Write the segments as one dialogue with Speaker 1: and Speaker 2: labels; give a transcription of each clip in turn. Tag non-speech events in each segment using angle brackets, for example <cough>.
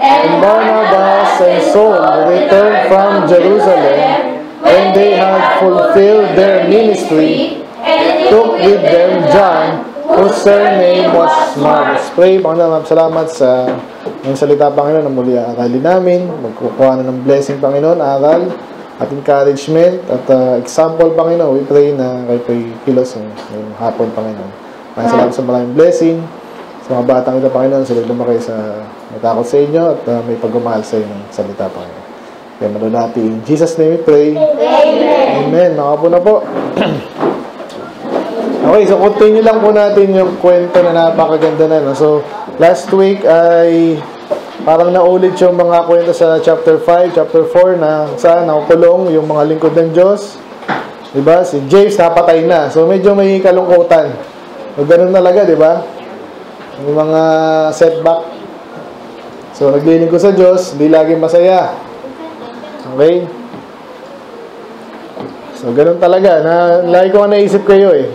Speaker 1: And Barnabas and Saul returned from Jerusalem when they had fulfilled their ministry, took with them John, whose surname was Marcos. Pray, Panginoon, salamat sa yung salita, Panginoon, na muli aralin namin. Magkukuha na ng blessing, Panginoon, aral at encouragement at uh, example, Panginoon. We pray na kayo po'y kilos yung, yung hapon, Panginoon. Maraming salamat sa maraming blessing sa mga batang ito, Panginoon, sila lumaki sa matakot sa inyo at uh, may pagmamahal sa inyo ng salita, Panginoon. Kaya malo natin. In Jesus' name we pray. Amen. Amen. Nakapo na po. <clears throat> okay, so continue lang po natin yung kwento na napakaganda na. No? So, last week ay parang naulit yung mga kwento sa chapter 5, chapter 4 na saan nakukulong yung mga lingkod ng Diyos. Diba? Si James napatay na. So, medyo may kalungkutan. So, ganun talaga, di ba? Yung mga setback. So, naglilingkod sa Diyos, di laging masaya. Okay? So, ganun talaga. Na, lagi ko nga naisip kayo eh.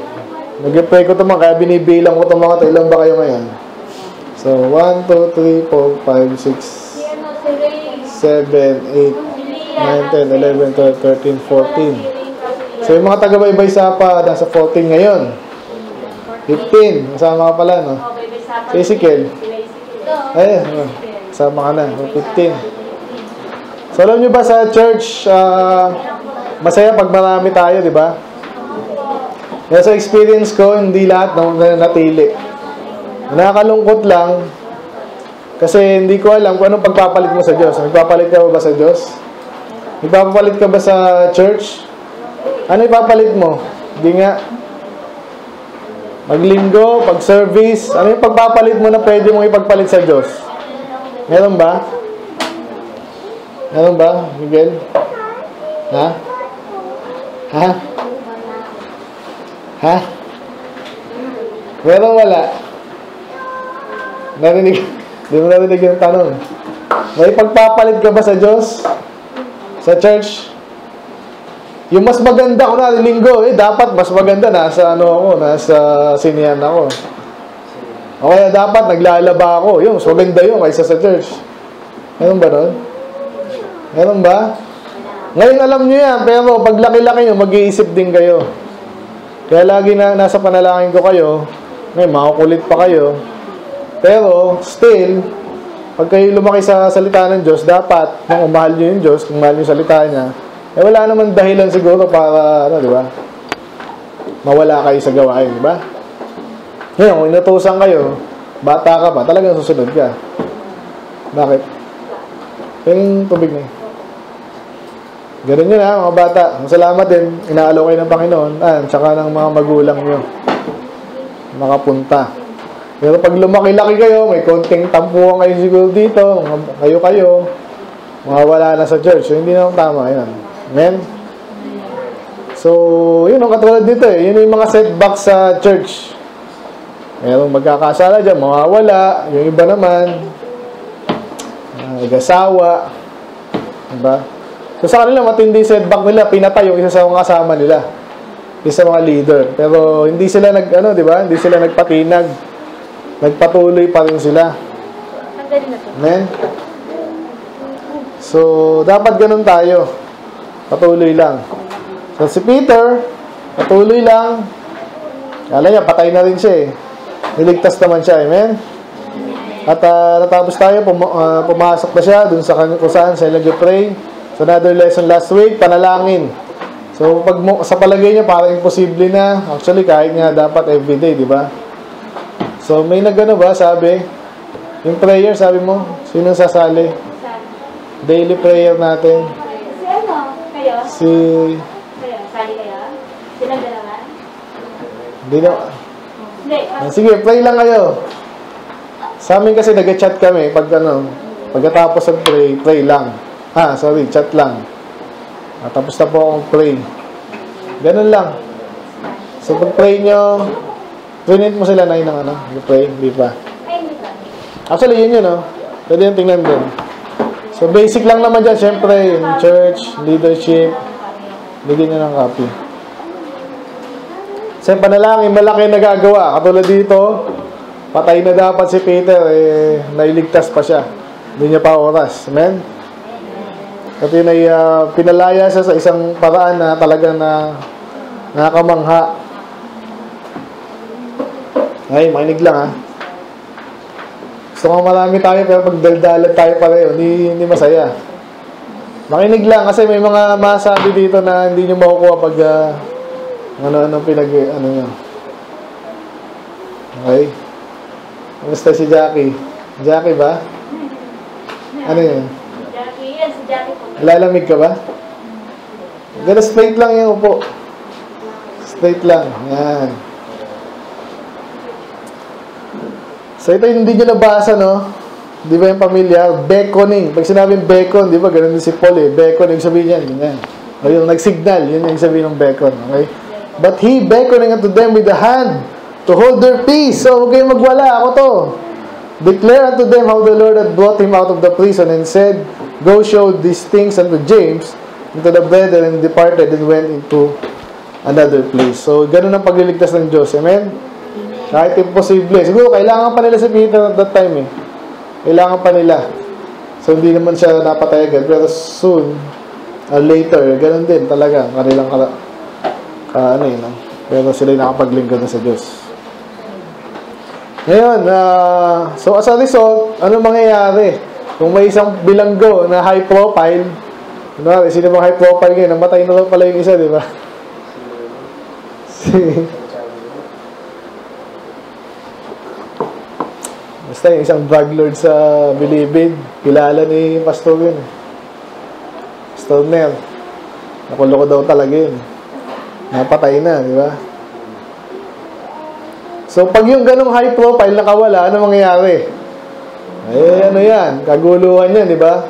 Speaker 1: Nag-pray ko ito mga, kaya binibilang ko ito mga ito. Ilan ba kayo ngayon? So, 1, 2, 3, 4, 5, 6, 7, 8, 9, 10, 11, 12, 13, 14. So, yung mga taga-baybay sapa, nasa 14 ngayon. 15. Kasama ka pala, no? Si Ezekiel. Ay, oh, kasama ka na. 15. So, alam nyo ba sa church, uh, masaya pag marami tayo, di ba? Kaya sa experience ko, hindi lahat na natili. Nakakalungkot lang, kasi hindi ko alam kung anong pagpapalit mo sa Diyos. Nagpapalit ka ba, ba sa Diyos? Nagpapalit ka ba sa church? Ano ipapalit mo? Hindi nga. Maglinggo, pag-service, ano yung pagpapalit mo na pwede mong ipagpalit sa Diyos? Meron ba? Meron ba, Miguel? Ha? Ha? Ha? Meron wala? Narinig, di mo narinig yung tanong. May pagpapalit ka ba sa Diyos? Sa church? Yung mas maganda ko na linggo, eh dapat mas maganda nasa ano ako, nasa sinihan ako. O kaya dapat naglalaba ako. Yung mas maganda yun kaysa sa church. Meron ba nun? Meron ba? Ngayon alam nyo yan, pero pag laki-laki nyo, mag-iisip din kayo. Kaya lagi na nasa panalangin ko kayo, may makukulit pa kayo. Pero, still, pag kayo lumaki sa salita ng Diyos, dapat, nang umahal nyo yung Diyos, kung mahal nyo yung salita niya, eh wala naman dahilan siguro para, ano, di ba? Mawala kayo sa gawain, di ba? Ngayon, kung inutusan kayo, bata ka pa, talagang susunod ka. Bakit? Yung tubig na yun. Ganun yun ha, mga bata. Masalamat din, inaalo kayo ng Panginoon, ah, tsaka ng mga magulang nyo. Makapunta. Pero pag lumaki-laki kayo, may konting tampuhan kayo siguro dito, kayo-kayo, mawawala na sa church. So, hindi naman tama yan. Amen? So, yun ang katulad dito eh. Yun yung mga setback sa church. Merong magkakasala dyan, mawawala. Yung iba naman, uh, nag-asawa. Diba? So, sa kanila, matindi setback nila. Pinatay yung isa sa mga kasama nila. Isa sa mga leader. Pero, hindi sila nag, ano, di ba? Hindi sila nagpatinag. Nagpatuloy pa rin sila. Amen? So, dapat ganun tayo. Patuloy lang. So, si Peter, patuloy lang. Kala niya, patay na rin siya eh. Niligtas naman siya, amen? At uh, natapos tayo, pum uh, pumasok na siya dun sa kung saan siya nag-pray. So, another lesson last week, panalangin. So, pag sa palagay niya, parang imposible na. Actually, kahit nga dapat everyday, di ba? So, may nagano ba, sabi? Yung prayer, sabi mo, sino sasali? Daily prayer natin.
Speaker 2: Si? Kayo?
Speaker 1: Si...
Speaker 2: Kayo? Sali kayo? Silang dalawa?
Speaker 1: Hindi na...
Speaker 2: Hindi.
Speaker 1: Ah, Sige, pray lang kayo. Sa amin kasi nag-chat kami pag ano, pagkatapos ng pray, pray lang. Ah, sorry, chat lang. Ah, tapos na po akong pray. Ganun lang. So pag pray nyo, trinit mo sila na ng ano, pray, hindi pa. Actually, yun yun, no? Pwede yung tingnan din. So basic lang naman dyan, syempre, yung church, leadership, bigyan nyo ng copy. Sa panalangin, malaki nagagawa. Katulad dito, patay na dapat si Peter, eh, nailigtas pa siya. Hindi niya pa oras. Amen? At yun ay ah, pinalaya siya sa isang paraan na talagang na nakakamangha. Ay, makinig lang ha. Gusto ko marami tayo pero pag daldalan tayo pareho, hindi, hindi masaya. Makinig lang kasi may mga masabi dito na hindi nyo makukuha pag ah, ano-ano pinag... ano nyo. Okay? Kamusta si Jackie? Jackie ba? Ano yun?
Speaker 2: Jackie, yan si Jackie po.
Speaker 1: Lalamig ka ba? Ganun straight lang yung upo. Straight lang. Yan. So ito hindi nyo nabasa, no? Di ba yung pamilya? Beckoning. Pag sinabing beckon, di ba? Ganun din si Paul eh. Beckon, yung sabihin yan. Ganyan. O yung nagsignal, yun yung sabihin ng beckon. Okay? But he beckoning unto them with the hand to hold their peace. So, huwag kayong magwala. Ako to. Declare unto them how the Lord had brought him out of the prison and said, Go show these things unto James, and the brethren, and departed and went into another place. So, ganun ang pagliligtas ng Diyos. Amen? Kahit imposible. Siguro, kailangan pa nila si Peter at that time eh. Kailangan pa nila. So, hindi naman siya napatay agad. Pero soon, or later, ganun din talaga. Kanilang ka, ka ano yun. ah. Pero sila yung nakapaglingkod na sa Diyos. Ngayon, ah, so as a result, ano mangyayari? Kung may isang bilanggo na high profile, ano, sino bang high profile ngayon? Namatay na pala yung isa, di ba? <laughs> Si... Basta yung isang drug lord sa Bilibid, kilala ni Pastor yun. Pastor Mel. Nakuloko daw talaga yun. Napatay na, di ba? So, pag yung ganong high profile nakawala, ano mangyayari? Eh, ano yan? Kaguluhan yan, di ba?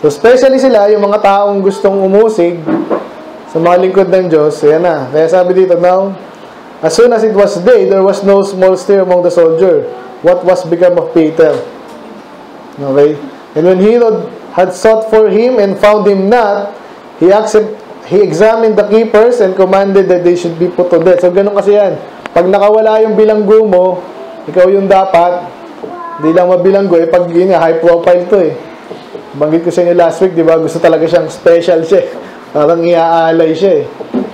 Speaker 1: So, especially sila, yung mga taong gustong umusig sa mga lingkod ng Diyos, yan na. Kaya sabi dito, now, as soon as it was day, there was no small stir among the soldier. What was become of Peter? Okay? And when Herod had sought for him and found him not, he accept, he examined the keepers and commanded that they should be put to death. So, ganun kasi yan. Pag nakawala yung bilanggo mo, ikaw yung dapat, hindi lang mabilanggo, eh, pag yun high profile to eh. Banggit ko sa inyo last week, di ba? Gusto talaga siyang special siya. eh. Parang iaalay siya eh.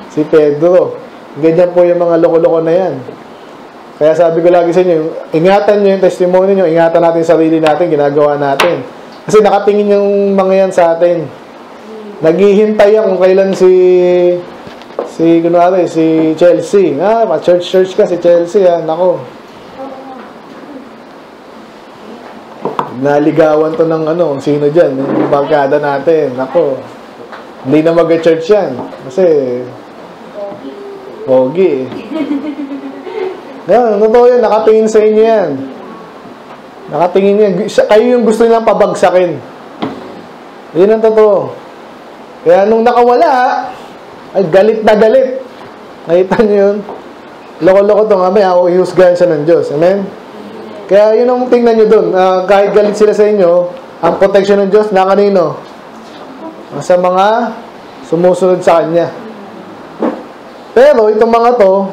Speaker 1: Si Pedro. Ganyan po yung mga loko-loko na yan. Kaya sabi ko lagi sa inyo, ingatan nyo yung testimony nyo, ingatan natin yung sarili natin, ginagawa natin. Kasi nakatingin yung mga yan sa atin. Naghihintay yan kung kailan si si kunwari, si Chelsea. Ah, church church ka si Chelsea, ah. Nako. Naligawan to ng ano, sino dyan, yung barkada natin. Nako. Hindi na mag-church yan. Kasi, pogi eh. <laughs> Yan, totoo yan. Nakatingin sa inyo yan. Nakatingin yan. Kayo yung gusto nilang pabagsakin. Yan ang totoo. Kaya nung nakawala, ay galit na galit. Nakita niyo yun? Loko-loko to nga may ako ihusgahan siya ng Diyos. Amen? Kaya yun ang tingnan nyo dun. Ah, kahit galit sila sa inyo, ang protection ng Diyos na kanino? Sa mga sumusunod sa Kanya. Pero itong mga to,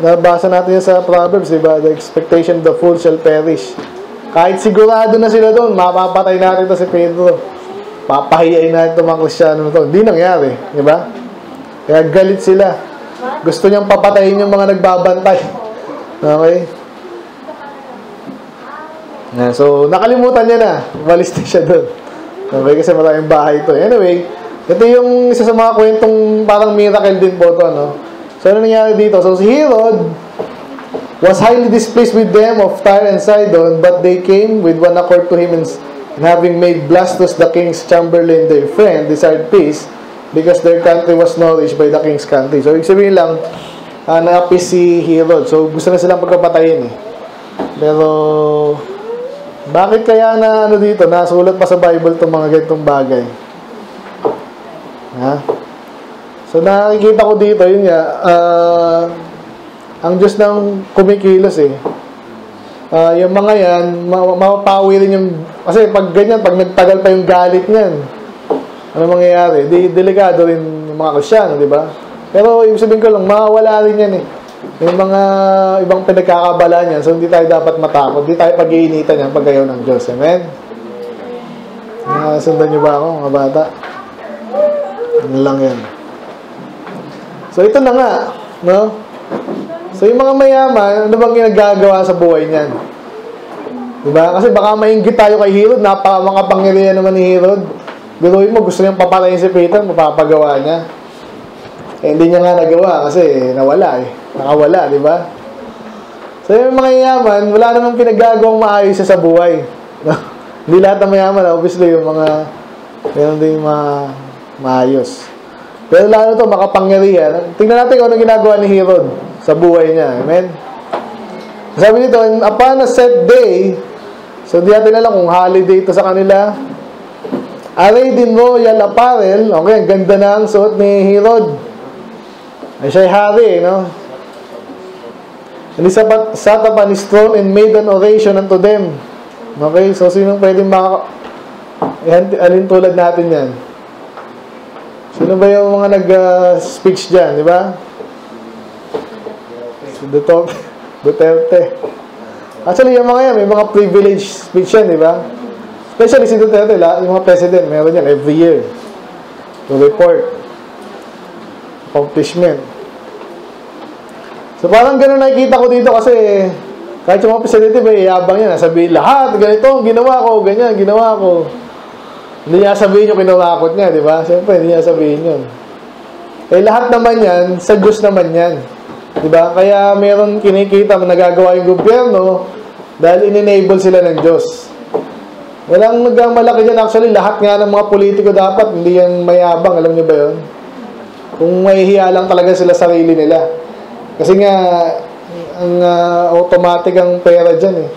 Speaker 1: nabasa natin sa Proverbs, di ba? The expectation of the fool shall perish. Kahit sigurado na sila doon, mapapatay natin to si Pedro. Papahiyain natin itong mga Kristyano na to. Hindi nangyari, di ba? Kaya galit sila. Gusto niyang papatayin yung mga nagbabantay. Okay? Yeah, so, nakalimutan niya na. Umalis na siya doon. Okay, kasi maraming bahay ito. Anyway, ito yung isa sa mga kwentong parang miracle din po ito, no? So, ano nangyari dito? So, si Herod was highly displeased with them of Tyre and Sidon, but they came with one accord to him and, having made Blastus the king's chamberlain their friend, desired peace, because their country was nourished by the king's country. So, ibig sabihin lang, uh, na-appease si Herod. So, gusto na silang pagkapatayin eh. Pero, bakit kaya na ano dito, nasulat pa sa Bible itong mga ganitong bagay? Ha? So nakikita ko dito, yun nga, ah, ang Diyos nang kumikilos eh. Ah, yung mga yan, ma- mapapawi rin yung, kasi pag ganyan, pag nagtagal pa yung galit niyan, ano mangyayari? Di, delikado rin yung mga Kristyano, di ba? Pero ibig sabihin ko lang, mawawala rin yan eh. May mga ibang pinagkakabala niyan, so hindi tayo dapat matakot. Hindi tayo pag-iinitan yan pag ayaw ng Diyos. Amen? Nakasundan niyo ba ako, mga bata? Ano lang yan. So, ito na nga, no? So, yung mga mayaman, ano bang ginagagawa sa buhay niyan? Diba? Kasi baka mainggit tayo kay Herod, napaka makapangyarihan naman ni Herod. Biruin mo, gusto niyang papatayin si Peter, mapapagawa niya. Eh, hindi niya nga nagawa kasi nawala eh. Nakawala, di ba? So, yung mga yaman, wala namang pinaggagawang maayos sa buhay. <laughs> Hindi lahat ng mayaman, obviously, yung mga, meron din yung mga maayos. Pero lalo to, makapangyarihan. Tingnan natin kung ano ginagawa ni Herod sa buhay niya. Amen? Sabi nito, upon a set day, so di natin alam kung holiday ito sa kanila, arrayed in royal apparel, okay, ang ganda na ang suot ni Herod. Ay siya'y hari, no? And he sat upon his throne and made an oration unto them. Okay, so sino pwedeng maka... Alin tulad natin yan? Sino ba yung mga nag-speech dyan, di ba? Si Duterte. <laughs> Duterte. Actually, yung mga yan, may mga privilege speech yan, di ba? Especially si Duterte, la, yung mga president, meron yan every year. To report. Accomplishment. So parang ganun nakikita ko dito kasi kahit yung mga presidente, may yabang yan. Sabihin lahat, ganito ginawa ko, ganyan, ginawa ko. Hindi niya sabihin yung kinawakot niya, di ba? Siyempre, hindi niya sabihin yun. Eh, lahat naman yan, sa Diyos naman yan. Di ba? Kaya meron kinikita na nagagawa yung gobyerno dahil in-enable sila ng Diyos. Walang nagmamalaki dyan. Actually, lahat nga ng mga politiko dapat, hindi yan mayabang. Alam niyo ba yun? Kung mahihiya lang talaga sila sarili nila. Kasi nga, ang uh, automatic ang pera dyan eh.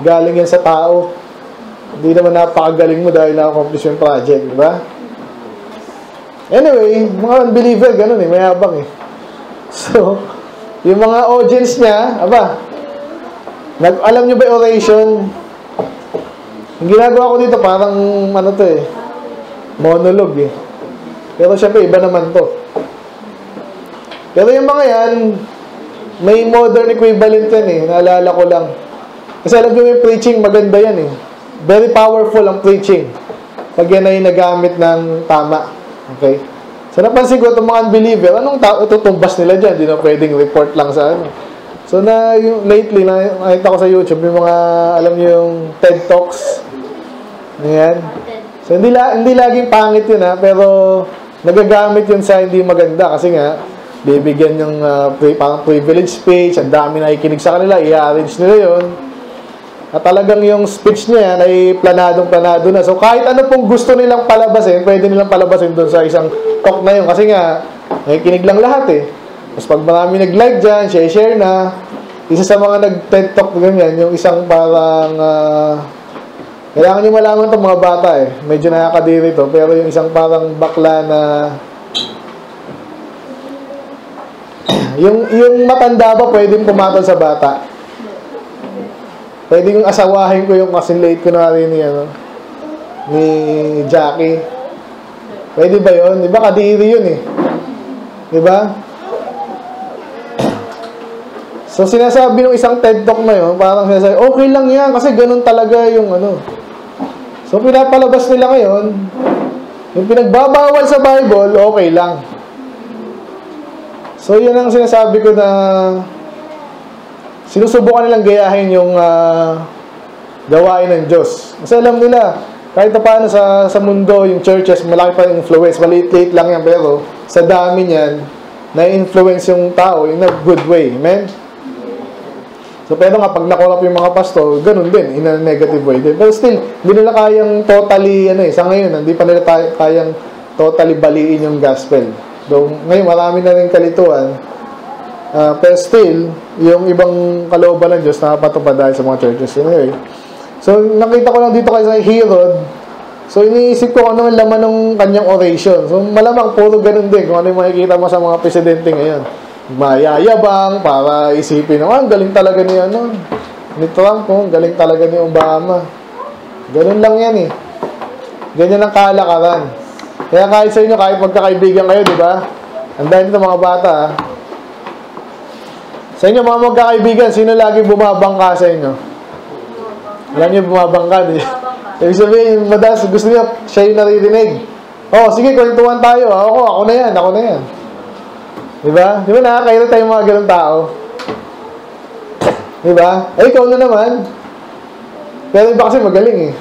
Speaker 1: Galing yan sa tao. Hindi naman napakagaling mo dahil na-accomplish yung project, di ba? Anyway, mga unbeliever, ganun eh, mayabang eh. So, yung mga audience niya, aba, nag, alam nyo ba oration? Yung ginagawa ko dito, parang, ano to eh, monologue eh. Pero syempre, iba naman to. Pero yung mga yan, may modern equivalent yan eh, naalala ko lang. Kasi alam nyo yung preaching, maganda yan eh. Very powerful ang preaching. Pag yan ay nagamit ng tama. Okay? So napansin ko itong mga unbeliever, anong tao tutumbas nila dyan? Hindi na pwedeng report lang sa ano. So na yung lately, na, nakita ko sa YouTube, yung mga, alam niyo yung TED Talks. Ayan. So hindi, la, hindi laging pangit yun ha, pero nagagamit yun sa hindi maganda kasi nga, bibigyan yung uh, pri, parang privilege speech, ang dami na ikinig sa kanila, i-arrange nila yun. At talagang yung speech niya yan ay planadong planado na. So kahit ano pong gusto nilang palabasin, pwede nilang palabasin doon sa isang talk na yun. Kasi nga, nakikinig lang lahat eh. Tapos pag marami nag-like dyan, share-share na. Isa sa mga nag-TED talk ganyan, yung isang parang... Uh, kailangan nyo malaman itong mga bata eh. Medyo nakakadiri to. Pero yung isang parang bakla na... <clears throat> yung, yung matanda ba pwedeng pumatol sa bata? Pwede kong asawahin ko yung kasi late ko na rin ni, ano, ni Jackie. Pwede ba yun? Di ba kadiri yun eh? Di ba? <clears throat> So sinasabi ng isang TED Talk na yun, parang sinasabi, okay lang yan kasi ganun talaga yung ano. So pinapalabas nila ngayon, yung pinagbabawal sa Bible, okay lang. So yun ang sinasabi ko na sinusubukan nilang gayahin yung uh, gawain ng Diyos. Kasi alam nila, kahit na paano sa, sa mundo, yung churches, malaki pa yung influence, maliit-liit lang yan, pero sa dami niyan, na-influence yung tao in a good way. Amen? So, pero nga, pag nakorap yung mga pastor, ganun din, in a negative way din. Pero still, hindi nila kayang totally, ano eh, sa ngayon, hindi pa nila kayang totally baliin yung gospel. So, ngayon, marami na rin kalituan, Uh, pero still, yung ibang kalooban ng Diyos nakapatupad dahil sa mga churches. Anyway, so nakita ko lang dito kay Herod, so iniisip ko ano ang laman ng kanyang oration. So malamang puro ganun din kung ano yung makikita mo sa mga presidente ngayon. Mayayabang para isipin, oh, ang galing talaga ni ano, ni Trump, oh, galing talaga ni Obama. Ganun lang yan eh. Ganyan ang kalakaran. Kaya kahit sa inyo, kahit magkakaibigan kayo, di ba? Ang dahil nito mga bata, ah. Sa inyo mga magkakaibigan, sino lagi bumabangka sa inyo? Alam niyo bumabangka, di? Ibig sabihin, madalas gusto niya, siya yung naririnig. Oh, sige, kwentuhan tayo. Ako, ako na yan, ako na yan. Di ba? Di ba nakakairita yung mga ganun tao? Di ba? Eh, ikaw na naman. Pero iba kasi magaling eh.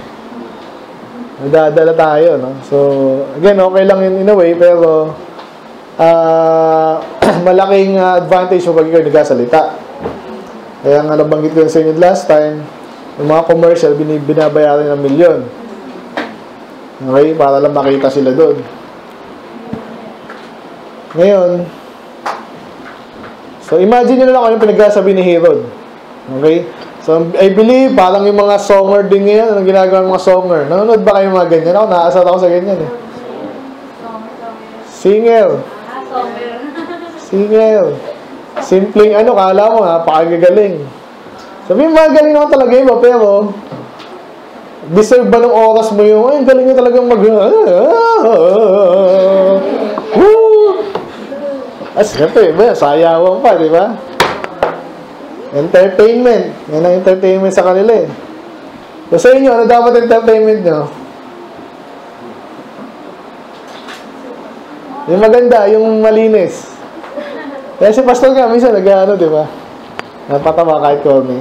Speaker 1: Nadadala tayo, no? So, again, okay lang yun in a way, pero ah <coughs> malaking ah, advantage mo pag ikaw nagsasalita. Kaya nga nabanggit ko sa inyo last time, yung mga commercial, bin- binabayaran ng milyon. Okay? Para lang makita sila doon. Ngayon, so imagine nyo na lang kung ano pinagsasabi ni Herod. Okay? So, I believe, parang yung mga songer din ngayon, anong ginagawa ng mga songer? Nanonood ba kayo mga ganyan? Ako, naasar ako sa ganyan eh. Singer.
Speaker 2: Ah.
Speaker 1: Singer. Simpleng ano, kala mo, napakagagaling. Sabi mo, magaling naman talaga iba, pero deserve ba ng oras mo yung, ay, galing niya talagang mag... <laughs> Woo! Ah, siyempre, ba, sayawan pa, di ba? Entertainment. Yan ang entertainment sa kanila eh. So, sa inyo, ano dapat entertainment nyo? Yung maganda, yung malinis. Kaya si pastor nga, minsan nag-ano, di ba? Napatawa kahit kami.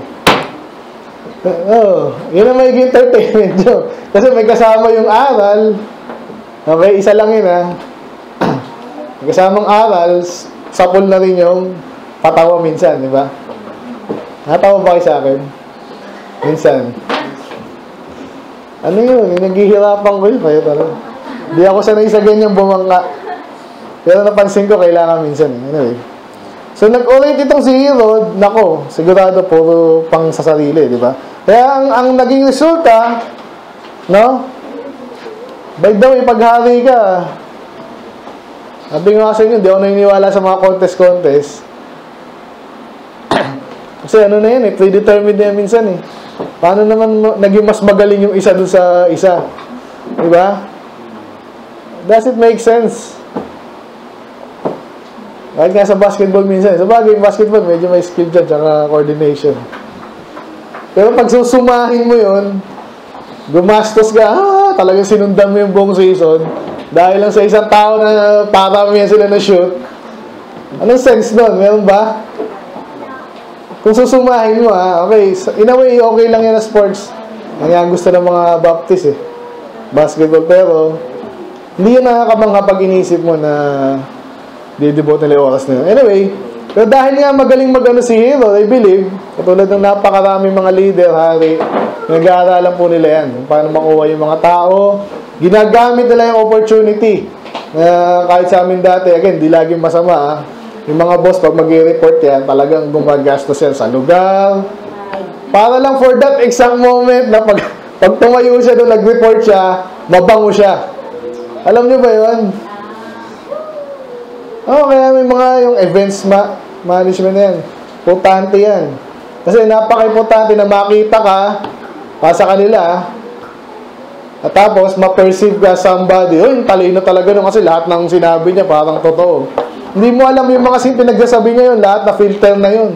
Speaker 1: Oo, oh, yun ang may entertainment <laughs> nyo. Kasi may kasama yung aral. Okay, isa lang yun ha. May kasamang aral, sapol na rin yung patawa minsan, di ba? Natawa ba kayo sa akin? Minsan. Ano yun? Naghihirapan ko yun. Kaya talaga. Hindi ako sanay sa ganyang bumangka. Pero napansin ko, kailangan minsan. eh. So, nag-orate itong si Herod, nako, sigurado puro pang sa sarili, di ba? Kaya ang, ang naging resulta, no? By the way, paghari ka, sabi nga sa inyo, di ako naniniwala sa mga contest-contest. <coughs> Kasi ano na yan eh, predetermined na minsan eh. Paano naman naging mas magaling yung isa dun sa isa? Di ba? Does it make sense? Kahit nga sa basketball minsan. Sa bagay, basketball, medyo may skill dyan, tsaka coordination. Pero pag susumahin mo yun, gumastos ka, ah, talagang sinundan mo yung buong season, dahil lang sa isang tao na paramihan sila na shoot, anong sense nun? Meron ba? Kung susumahin mo, ah, okay, in a way, okay lang yan na sports. Ang yan gusto ng mga Baptist eh. Basketball, pero hindi yun nakakabangga pag inisip mo na didevote nila yung oras na yun. Anyway, pero dahil nga magaling mag-ano si Hero, I believe, katulad ng napakaraming mga leader, hari, nag-aaralan po nila yan. Paano makuha yung mga tao, ginagamit nila yung opportunity. Na kahit sa amin dati, again, di laging masama, ah. Yung mga boss, pag mag-report yan, talagang gumagastos yan sa lugar. Para lang for that exact moment na pag, pag tumayo siya doon, nag-report siya, mabango siya. Alam niyo ba yun? Oo, kaya may mga yung events ma management na yan. Importante yan. Kasi napaka-importante na makita ka pa sa kanila at tapos ma-perceive ka somebody. Oh, talino talaga nun kasi lahat ng sinabi niya parang totoo. Hindi mo alam yung mga pinagsasabi niya yun, lahat na filter na yun.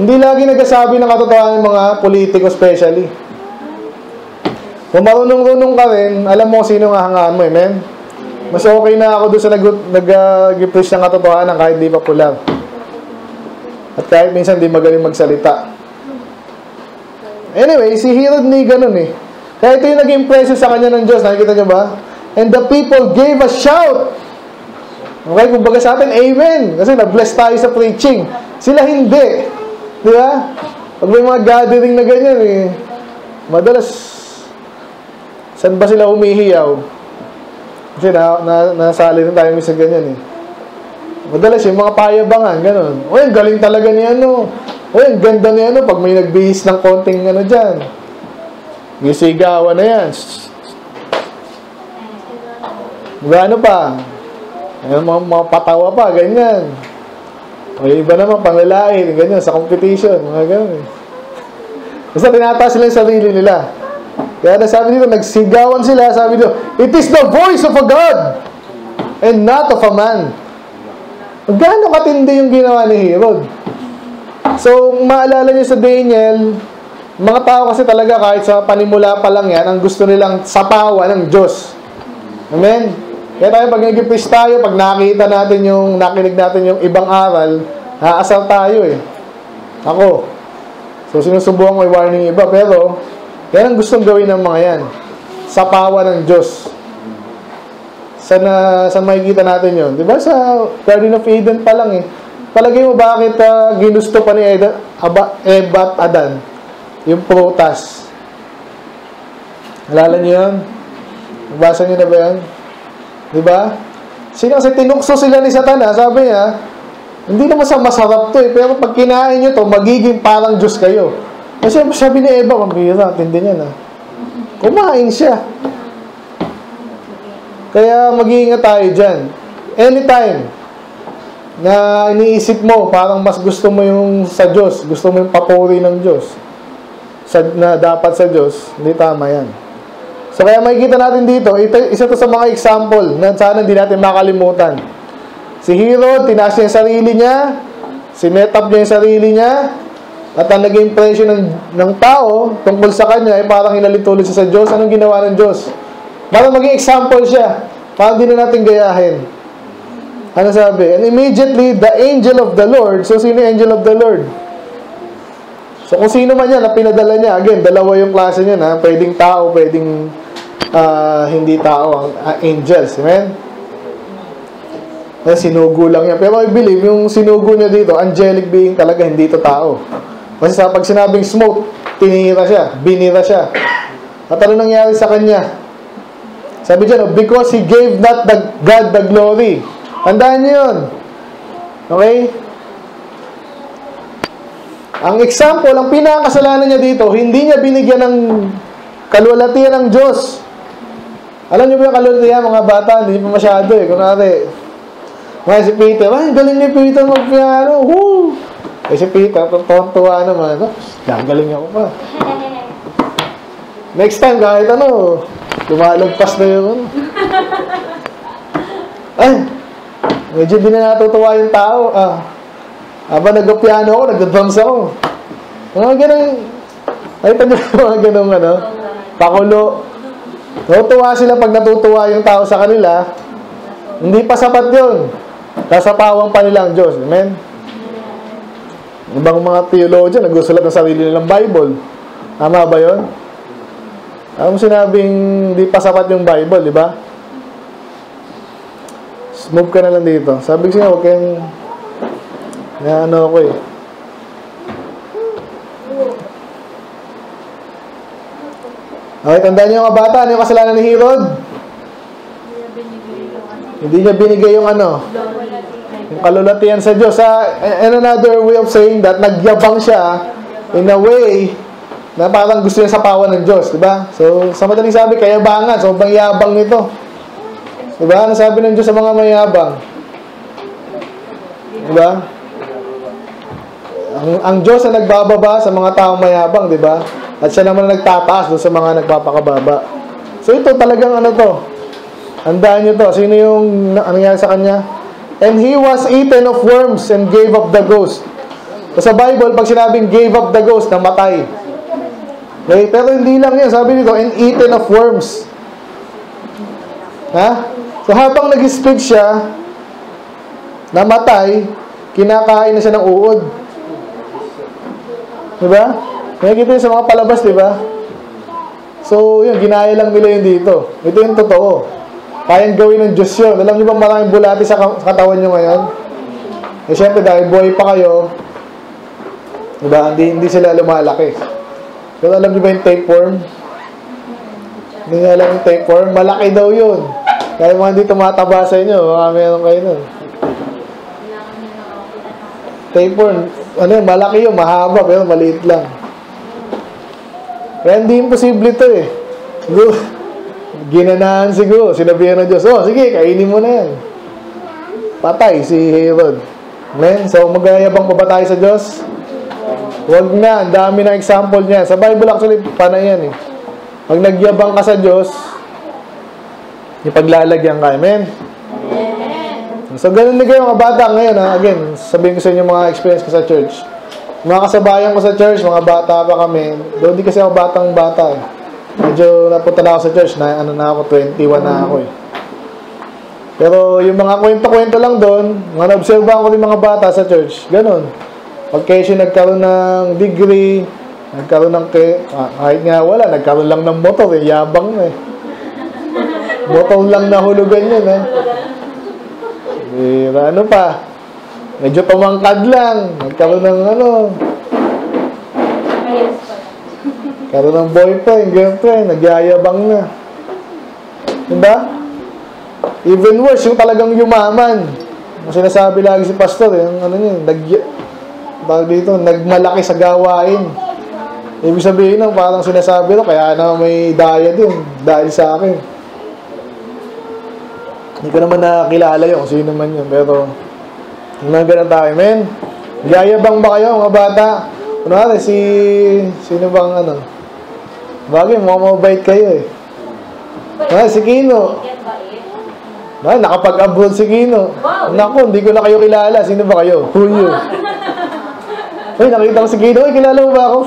Speaker 1: Hindi lagi nagsasabi ng katotohanan ng mga politiko especially. Kung marunong-runong ka rin, alam mo sino nga hangaan mo, amen? Mas okay na ako doon sa nag-preach ng katotohanan kahit di popular. At kahit minsan di magaling magsalita. Anyway, si Herod ni ganun eh. Kaya ito yung naging impression sa kanya ng Diyos. Nakikita niyo ba? And the people gave a shout. Okay, kumbaga sa atin, amen. Kasi nag-bless tayo sa preaching. Sila hindi. Di ba? Pag may mga gathering na ganyan eh, madalas, saan ba sila humihiyaw? Kasi na, na, nasali rin tayo minsan ganyan eh. Madalas yung mga payabangan, ganun. Uy, galing talaga ni ano. Uy, ang ganda ni ano pag may nagbihis ng konting ano dyan. Gisigawan na yan. Diba ano pa? Ayun, mga, mga patawa pa, ganyan. O iba naman, panglalain, ganyan, sa competition, mga ganun eh. Basta tinataas sila yung sarili nila. Kaya na sabi dito, nagsigawan sila, sabi dito, It is the voice of a God and not of a man. Gaano katindi yung ginawa ni Herod? So, maalala niyo sa Daniel, Mga tao kasi talaga kahit sa panimula pa lang yan, ang gusto nilang sapawan ng Diyos. Amen? Kaya tayo pag nag-ipis tayo, pag nakita natin yung, nakinig natin yung ibang aral, haasal tayo eh. Ako. So sinusubukan ko i-warning iba, pero yan ang gustong gawin ng mga yan. Sapawan ng Diyos. Saan, na, saan makikita natin yun? Di ba sa Garden of Eden pa lang eh. Palagay mo bakit ah, ginusto pa ni Eda, Aba, Eva at Adan yung prutas? Alala niyo yun? Nabasa niyo na ba yun? Di ba? Sino kasi tinukso sila ni Satanas, sabi niya, hindi naman sa masarap to eh, pero pag kinain nyo to, magiging parang Diyos kayo. Kasi sabi ni Eva, mambira, tindi niya na. Kumain siya. Kaya mag-iingat tayo dyan. Anytime na iniisip mo, parang mas gusto mo yung sa Diyos, gusto mo yung papuri ng Diyos, sa, na dapat sa Diyos, hindi tama yan. So kaya makikita natin dito, ito, isa to sa mga example na sana hindi natin makalimutan. Si Herod, tinaas niya yung sarili niya, sinet up niya yung sarili niya, at ang naging impression ng, ng tao tungkol sa kanya ay parang hinalitulid siya sa Diyos. Anong ginawa ng Diyos? Parang maging example siya. Parang di na natin gayahin. Ano sabi? And immediately, the angel of the Lord. So, sino angel of the Lord? So, kung sino man yan na pinadala niya, again, dalawa yung klase niya na pwedeng tao, pwedeng ah, hindi tao, ang ah, angels. Amen? Eh, sinugo lang yan. Pero I believe, yung sinugo niya dito, angelic being talaga, hindi to tao. Kasi sa pag sinabing smoke, tinira siya, binira siya. At ano nangyari sa kanya? Sabi dyan, oh, because he gave not the God the glory. Tandaan niyo yun. Okay? Ang example, ang pinakasalanan niya dito, hindi niya binigyan ng kalwalatian ng Diyos. Alam niyo ba yung kalwalatian, mga bata, hindi pa masyado eh. Kunwari, mga si Peter, ay, galing ni Peter mag-piano. Woo! Eh si Peter, tuwa naman. Oh, gagaling ako pa. Next time, kahit ano, lumalagpas na ano. Ay, medyo di na natutuwa yung tao. Ah, habang nag-piano ako, nag-drums ako. Mga ganun, nakita niyo <laughs> mga ganun, ano, pakulo. Natutuwa sila pag natutuwa yung tao sa kanila. Hindi pa sapat yun. Kasapawang pa nila ang Diyos. Amen? Ibang mga theologian, nagsusulat ng sarili nilang Bible. Tama ba yun? Mo sinabing di pa sapat yung Bible, di ba? Move ka na lang dito. Sabi ko siya, huwag kayong na ano ako eh. Okay, tandaan niyo mga bata, ano yung kasalanan ni Herod? Hindi niya binigay yung ano, yung kalulatian sa Diyos. Sa, and another way of saying that, nagyabang siya in a way na parang gusto niya sapawan ng Diyos, di ba? So, sa madaling sabi, kayabangan, sobrang yabang nito. Di? Ano sabi ng Diyos sa mga mayabang? Di ba? Ang, ang Diyos ang nagbababa sa mga taong mayabang, di ba? At siya naman ang nagtataas doon sa mga nagpapakababa. So, ito talagang ano to, Handaan nyo to. Sino yung ano nangyari sa kanya? And he was eaten of worms and gave up the ghost. Sa Bible, pag sinabing gave up the ghost, namatay. Okay? Pero hindi lang yan. Sabi dito, and eaten of worms. Ha? So, habang nag-speak siya, namatay, kinakain na siya ng uod. Diba? Nakikita yun sa mga palabas, diba? So, yun, ginaya lang nila yun dito. Ito yung totoo. Kayang gawin ng Diyos yun. Alam niyo ba maraming bulati sa katawan niyo ngayon? Eh, syempre, dahil buhay pa kayo, diba, hindi, hindi sila lumalaki. Pero alam niyo ba yung tapeworm? Hindi niyo alam yung tapeworm? Malaki daw yun. Kaya mga hindi tumataba sa inyo, baka meron kayo nun. Tapeworm, ano yun, malaki yun, mahaba, pero maliit lang. Kaya hindi imposible ito eh. Ginanahan siguro, sinabihan ng Diyos, oh, sige, kainin mo na yan. Patay si Herod. Amen? So, magayabang pa ba tayo sa Diyos? Huwag na, ang dami ng example niya. Sa Bible actually, panay yan eh. Pag nagyabang ka sa Diyos, ipaglalagyan ka. Amen? So, ganun din kayo mga bata ngayon. Ha? Again, sabihin ko sa inyo mga experience ko sa church. mga kasabayan ko sa church, mga bata pa kami. Doon di kasi ako batang bata eh. Medyo napunta na ako sa church, na ano na ako, 21 na ako eh. Pero yung mga kwento-kwento lang doon, mga naobserbahan ko yung mga bata sa church, ganun. Pag siya nagkaroon ng degree, nagkaroon ng, ah, kahit nga wala, nagkaroon lang ng motor, eh, yabang eh. Motor lang nahulugan yun eh. Eh, ano pa, medyo tumangkad lang, nagkaroon ng ano. Karoon ng boyfriend, girlfriend, nagyayabang na. Diba? Even worse, yung talagang yumaman. Ang sinasabi lagi si pastor, yung ano niya, nag, dito, nagmalaki sa gawain. Ibig sabihin ng parang sinasabi ko, kaya na may daya din, dahil sa akin. Hindi ko naman nakakilala yun, sino man yun, pero mga ganun tayo, men. Yayabang ba kayo, mga bata? Kunwari, si, sino bang ano? Bagay, mga mabait kayo eh. Ah, si Kino.
Speaker 2: Eh?
Speaker 1: Ah, nakapag-abroad si Kino.
Speaker 2: Wow.
Speaker 1: Naku, hindi ko na kayo kilala. Sino ba kayo? Who you? Ay, nakita ko si Kino. Ay, kilala mo ba ako?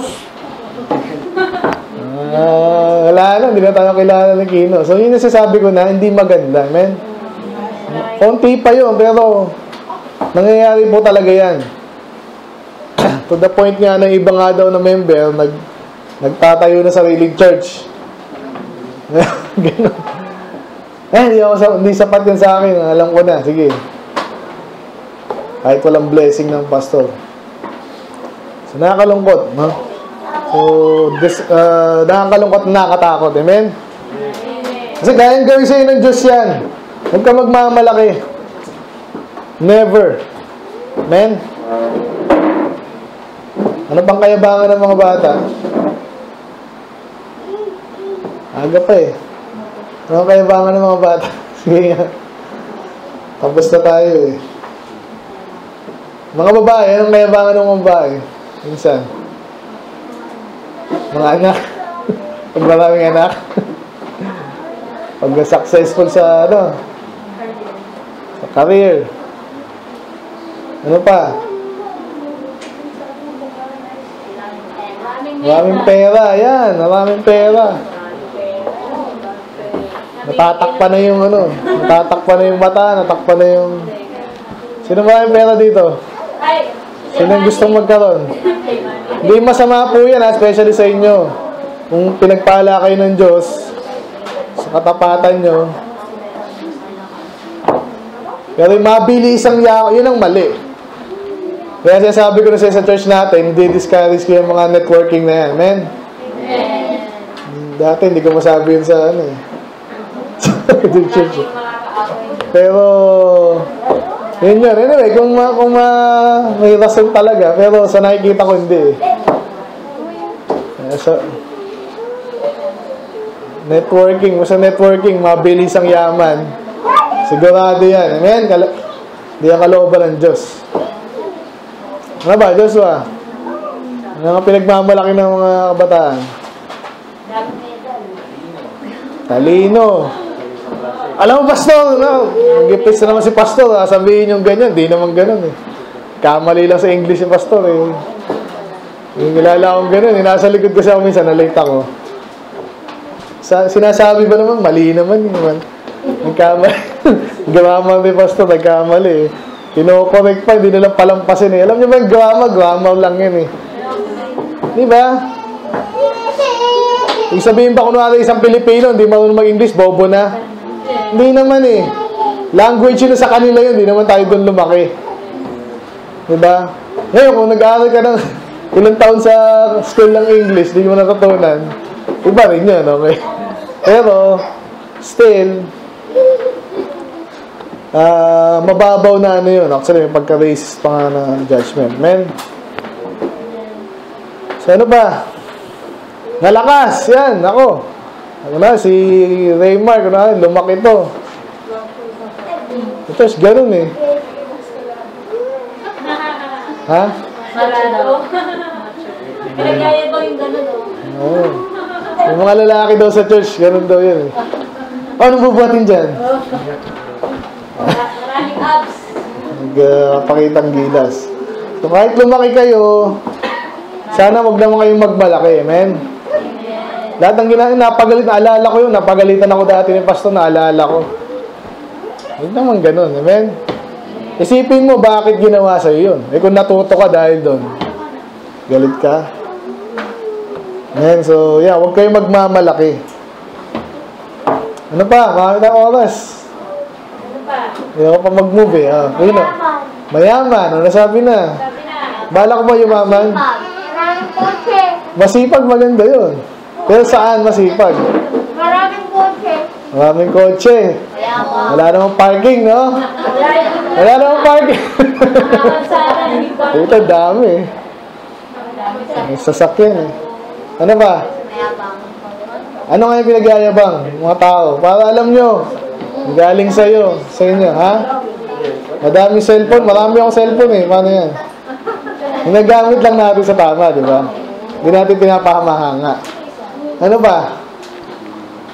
Speaker 1: Ah, wala na. Hindi na tayo kilala ni Kino. So, yun yung sasabi ko na, hindi maganda, men. Konti pa yun, pero nangyayari po talaga yan. <clears throat> to the point nga ng iba nga daw na member, nag, nagtatayo na sariling church. <laughs> Ganun. Eh, hindi, ako hindi sapat yan sa akin. Alam ko na. Sige. Kahit walang blessing ng pastor. So, nakakalungkot. No? So, this, uh, nakakalungkot na nakatakot. Amen? Kasi kayang gawin sa'yo ng Diyos yan. Huwag ka magmamalaki. Never. Amen? Ano bang kayabangan ng mga bata? Aga pa eh. Ano ang kayabangan ng mga bata? <laughs> Sige nga. Tapos na tayo eh. Mga babae, anong kayabangan ng mga babae? Minsan. Mga anak. <laughs> Pag maraming anak. <laughs> Pag successful sa ano, sa career. Ano pa? Maraming pera, yan. Maraming pera. Natatakpan na yung ano, natatakpan na yung mata, natakpan na yung... Sino ba yung pera dito? Sino yung gustong magkaroon? Hindi masama po yan, ha, especially sa inyo. Kung pinagpala kayo ng Diyos, sa katapatan nyo, pero yung mabilis ang yako, yun ang mali. Kaya sinasabi ko na sa church natin, hindi discourage ko yung mga networking na yan. Men, dati hindi ko masabi yun sa ano eh. Church. eh. Pero, yun yun. Anyway, kung, ma, kung ma, may rason talaga, pero sa nakikita ko hindi eh. Sa, networking, sa networking, mabilis ang yaman. Sigurado yan. Amen? Kala, di ang kalooban ng Diyos. Ano ba, Joshua? Ano ang pinagmamalaki ng mga kabataan? Talino. Alam mo, Pastor, no? Nag-ipis na naman si Pastor. ah, Sabihin yung ganyan. Di naman ganun eh. Kamali lang sa English si Pastor eh. Yung kilala akong ganun eh. Nasa likod kasi ako minsan, na-late ako. Sa, sinasabi ba naman, mali naman yun naman. Nagkamali. <laughs> grammar ni Pastor, nagkamali eh. Kino-correct pa, hindi nila palampasin eh. Alam niyo ba yung grammar? Grammar lang yun eh. Di ba? Ibig sabihin ba kunwari isang Pilipino, hindi marunong mag-English, bobo na? Hindi naman eh. Language yun sa kanila yun, hindi naman tayo doon lumaki. Di ba? Ngayon, kung nag-aaral ka ng <laughs> ilang taon sa school ng English, hindi mo natutunan, iba rin yun, okay? Pero, still, ah mababaw na ano yun. Actually, may pagka-racist pa nga na judgment. Men, so ano ba? Nalakas, yan, ako. Ako na, si Raymar, kunwari, lumaki to. Ito, is ganun eh. Ha?
Speaker 2: Marado. Pinagkaya ba yung gano'n oh?
Speaker 1: Oo. Yung mga lalaki daw sa church, ganun daw yun eh. Anong bubuhatin dyan?
Speaker 2: Maraming abs.
Speaker 1: Nagpakitang gilas. So, kahit lumaki kayo, Sana wag naman kayong magmalaki, amen? Lahat ng ginagawa, napagalit, naalala ko yun, napagalitan ako dati ni Pastor, naalala ko. Huwag naman ganun, amen? Isipin mo bakit ginawa sa'yo yun. Eh kung natuto ka dahil doon, galit ka. Amen, so yeah, huwag kayong magmamalaki. Ano pa? Marami tayong oras.
Speaker 2: Ano pa?
Speaker 1: Hindi ako pa mag-move eh. Ah, na. Mayaman, ano nasabi na?
Speaker 2: Sabi na.
Speaker 1: Bala ko ba yumaman?
Speaker 3: Kotse.
Speaker 1: Masipag maganda yun. Pero saan masipag?
Speaker 3: Maraming kotse.
Speaker 1: Maraming kotse. Wala namang parking, no?
Speaker 2: Wala
Speaker 1: namang parking. <laughs> Ito, dami May sasakyan eh. Ano ba? Ano nga yung pinagyayabang, mga tao? Para alam nyo, galing sa'yo, sa inyo, ha? Madami cellphone, marami akong cellphone eh. Paano yan? Ginagamit lang natin sa tama, di ba? Hindi natin pinapahamahanga. Ano ba?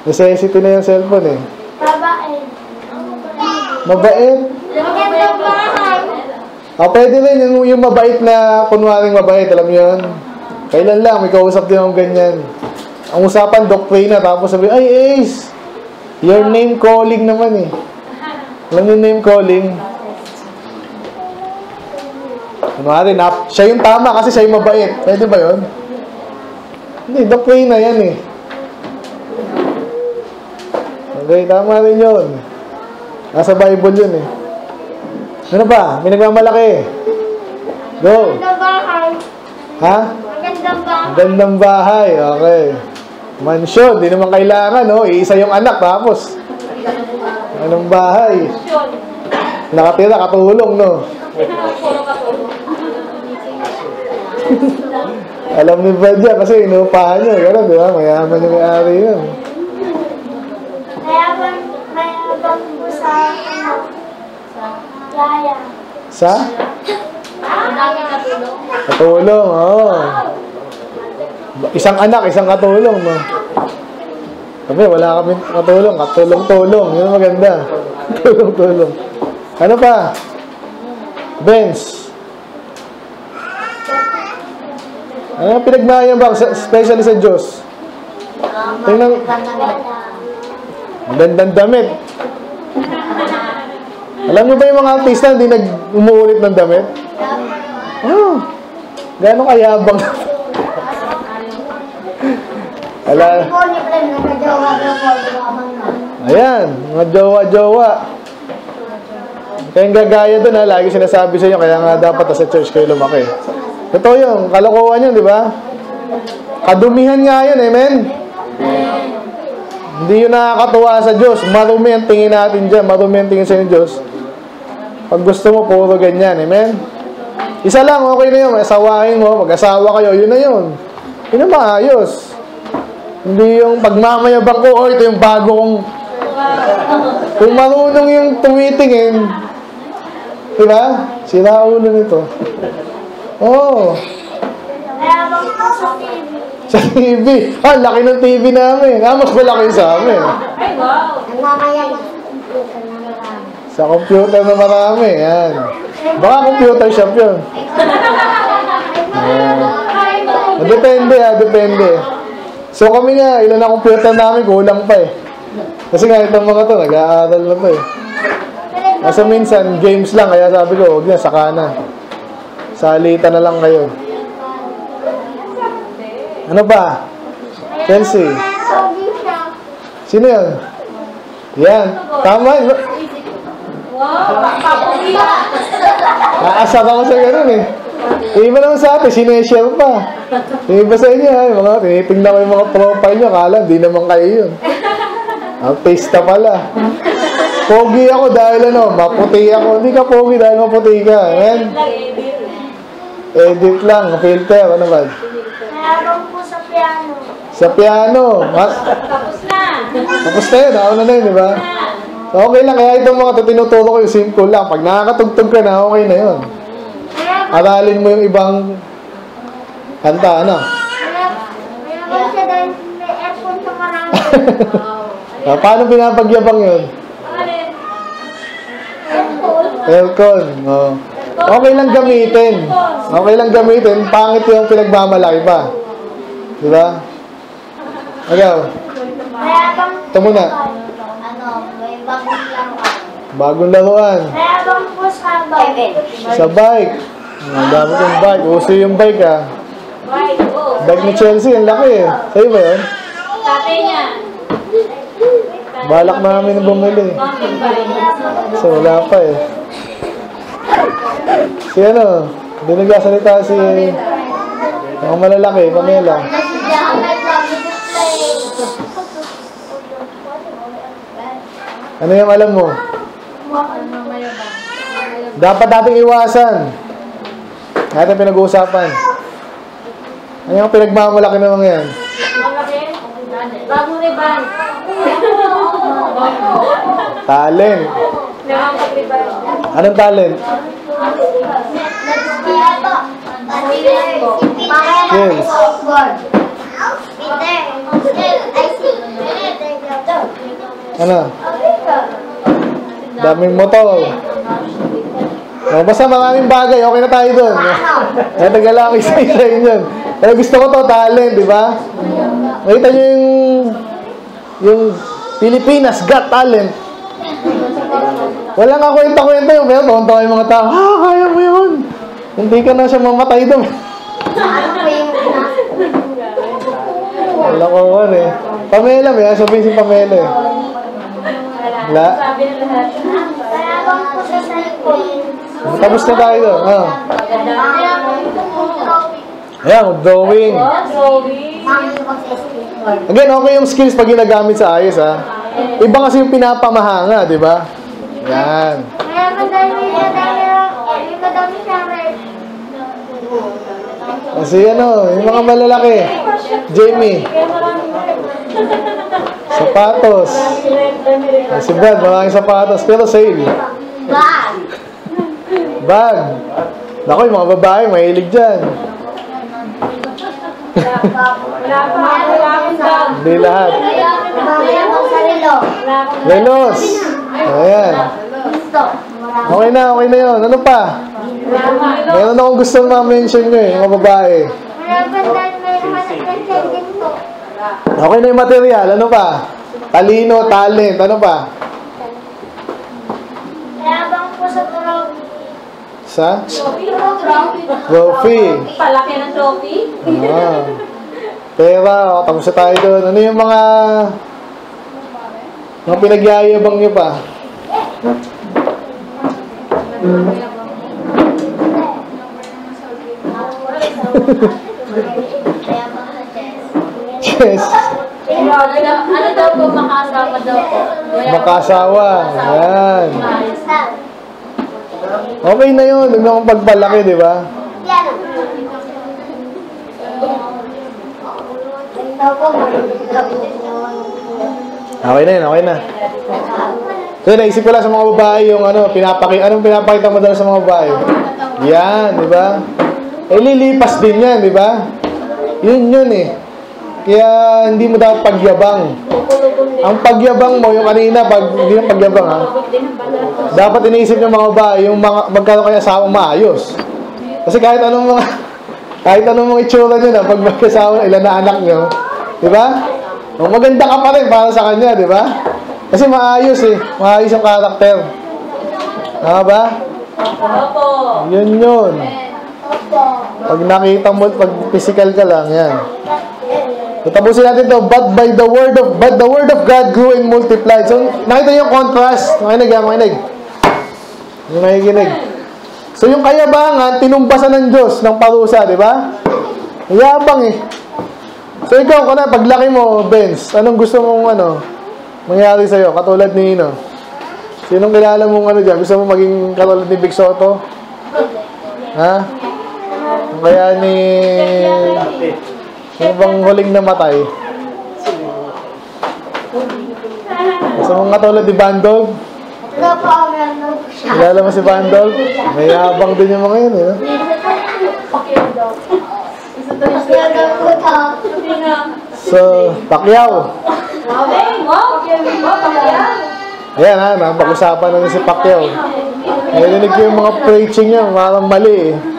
Speaker 1: Necessity na yung cellphone eh.
Speaker 3: Babae.
Speaker 1: Mabait.
Speaker 3: Magandang bahay.
Speaker 1: Ah, pwede rin yung, yung mabait na kunwaring mabait, alam mo yun? Kailan lang, may kausap din akong ganyan. Ang usapan, Doc Pray na, tapos sabi, ay Ace, your name calling naman eh. <laughs> Alam yung name calling? Kunwari, na, siya yung tama kasi siya yung mabait. Pwede ba yun? Hindi, Doc Pray na yan eh. Okay, tama rin yun. Nasa Bible yun eh. Ano ba? May nagmamalaki. Go.
Speaker 3: Magandang bahay.
Speaker 1: Ha?
Speaker 3: Magandang bahay.
Speaker 1: Gandang bahay. Okay. Mansyon. Di naman kailangan, no? Iisa yung anak, tapos. Anong bahay?
Speaker 2: Yun.
Speaker 1: Nakatira, katulong, no?
Speaker 2: Puro katulong. <laughs>
Speaker 1: Alam ni Brad yan, kasi inupahan nyo. Gano'n, di ba? Mayaman yung may-ari yun.
Speaker 3: Mayabang, mayabang po sa, ano, sa yaya.
Speaker 1: Sa?
Speaker 2: Katulong.
Speaker 1: Katulong, oo. Isang anak, isang katulong, no? Sabi, wala kami katulong. Katulong-tulong. Yun maganda. <laughs> Tulong-tulong. Ano pa? Benz. Ano pinagmayan ba, especially sa Diyos? Tingnan, ang damit. Alam niyo ba yung mga artista hindi nag umuulit ng damit? Oh, gano'ng kayabang. <laughs> Ala, ayan, mga jowa-jowa. Kayong gagaya doon ha, lagi sinasabi sa inyo, kaya nga dapat sa church kayo lumaki. Totoo yun, kalokohan yun, di ba? Kadumihan nga yun, amen? Hindi yun nakakatuwa sa Diyos. Marumi ang tingin natin dyan, marumi ang tingin sa Diyos. Pag gusto mo, puro ganyan, amen? Isa lang, okay na yun. Asawahin mo, mag-asawa kayo, yun na yun. Yun ang maayos. Hindi yung pagmamayabang ko, oh, ito yung bago kong... Kung marunong yung tumitingin, di ba? Sila ulo nito. Oo. Oh,
Speaker 3: sa TV.
Speaker 1: sa TV. Ah, laki ng TV namin. Ah, mas malaki sa amin.
Speaker 2: Ay, wow.
Speaker 3: Sa computer na marami.
Speaker 1: Sa computer na marami. Yan. Baka computer shop yun.
Speaker 2: Wow.
Speaker 1: Depende ah, depende. So kami nga, ilan na computer namin, kulang pa eh. Kasi nga itong mga to, nag-aaral na to eh. Kasi minsan, games lang, kaya sabi ko, huwag na, saka na. Salita na lang kayo. Ano ba? Chelsea. Sino yan? Yan. Tama. Aasar ako sa ganun eh. Iba naman sa atin, sineshare pa. Iba sa inyo, ay, mga, tinitingnan ko yung mga profile nyo, kala, di naman kayo yun. Artista pala. Pogi ako dahil ano, maputi ako. Hindi ka pogi dahil maputi ka. Amen?
Speaker 2: Edit.
Speaker 1: Lang, filter, ano ba?
Speaker 3: Mayabang po sa piano.
Speaker 1: Sa piano. Ma-
Speaker 2: Tapos na.
Speaker 1: Tapos na yun, nauna na yun, di ba? Okay lang, kaya itong mga tinuturo ko yung simple lang. Pag nakakatugtog ka na, okay na yun. Aralin mo yung ibang kanta, ano?
Speaker 3: mayabang siya dahil may aircon sa marami. <laughs>
Speaker 1: Ah, paano pinapagyabang yun?
Speaker 2: Alin?
Speaker 3: Aircon.
Speaker 1: Aircon. Oh. Okay lang gamitin. Okay lang gamitin. Pangit yung pinagmamalaki pa. Di ba? Agaw,
Speaker 3: Mayabang,
Speaker 1: ito muna.
Speaker 3: ano, may bagong laruan.
Speaker 1: Bagong laruan.
Speaker 3: Mayabang po sa bike.
Speaker 1: Sa bike. Ang dami kong bike. Uso yung bike ah.
Speaker 2: Right, go.
Speaker 1: Bike ni Chelsea, ang laki eh. Sa'yo ba yun?
Speaker 2: Tatay niya.
Speaker 1: Balak namin bumili.
Speaker 2: Pumping bike.
Speaker 1: So wala pa eh. Si ano, hindi nagsasalita si ang malalaki, Pamela. Ano yung alam mo? Dapat nating iwasan. Natin pinag-uusapan. Ano yung pinagmamalaki ng mga yan?
Speaker 2: Malaki. Bago ni Van.
Speaker 1: Talent. Anong talent? Skills. Ano? Daming motor. Oh, basta maraming bagay, okay na tayo doon. Kaya tagalaki sa isa yun yun. Pero gusto ko to, talent, di ba? Nakita nyo yung yung Pilipinas Got Talent. Wala nga kwenta-kwenta yun, pero tonto yung mga tao, ah, kaya mo yun. Hindi ka na siya mamatay doon. Wala ko yun eh. Pamela, may sabihin si Pamela eh. Wala.
Speaker 2: Sabi lahat.
Speaker 1: Tapos na tayo doon. Ah. Ayan, drawing. Again, okay yung skills pag ginagamit sa ayos ha. Iba kasi yung pinapamahanga, di ba? Yan. Kasi ano, yung mga malalaki. Jamie. Sapatos. Si Brad, maraming sapatos. Pero sale. Bag. Naku, yung mga babae, mahilig dyan.
Speaker 2: Wala pa. Wala akong bag.
Speaker 1: Hindi lahat. Lelos. Ayan. Okay na, okay na yun. Ano pa? Meron akong gusto ma-mention nyo eh, mga babae. Okay na yung material. Ano pa? Talino, talent. Ano pa?
Speaker 3: Mayabang po sa.
Speaker 1: Sa?
Speaker 2: Trophy. Palaki ng trophy.
Speaker 1: Ah. Pera, o, tapos na tayo doon. Ano yung mga mga pinagyayabang nyo pa? <laughs> Yes.
Speaker 2: Ano daw po makasama daw po?
Speaker 1: Makasawa. Yan. Okay na yun. Huwag na pagpalaki, di ba? Okay na yun, okay na. So, naisip ko lang sa mga babae yung ano, pinapaki, anong pinapakita mo sa mga babae? Yan, di ba? Eh, lilipas din yan, di ba? Yun yun eh. Kaya hindi mo dapat pagyabang. Ang pagyabang mo, yung kanina, pag, hindi yung pagyabang ha, dapat iniisip ng mga babae, yung mga, magkano kaya asawang maayos. Kasi kahit anong mga, <laughs> kahit anong mga itsura nyo na, pag magkasawa, ilan na anak nyo, di ba? Oh, maganda ka pa rin para sa kanya, di ba? Kasi maayos eh. Maayos yung karakter. Tama ba?
Speaker 2: Opo.
Speaker 1: Yun yun. Pag nakita mo, pag physical ka lang, yan. So, tapusin natin to. But by the word of, but the word of God grew and multiplied. So, nakita yung contrast. Makinig, ha, makinig. Yung nakikinig. So, yung kayabangan, tinumbasan ng Diyos ng parusa, di ba? Yabang eh. So, ikaw, kung na, paglaki mo, Benz, anong gusto mong, ano, mangyari sa'yo? Katulad ni, ano, sinong kilala mong, ano dyan? Gusto mo maging katulad ni Big Soto? Ha? Kaya ni... Sino bang huling namatay? Gusto mong katulad ni Bandog? Kilala mo si Bandog? May yabang din yung mga yun, eh. no? So, Pacquiao. Ayan ha, napag-usapan na ni si Pacquiao. Narinig ko yung mga preaching niya, parang mali eh.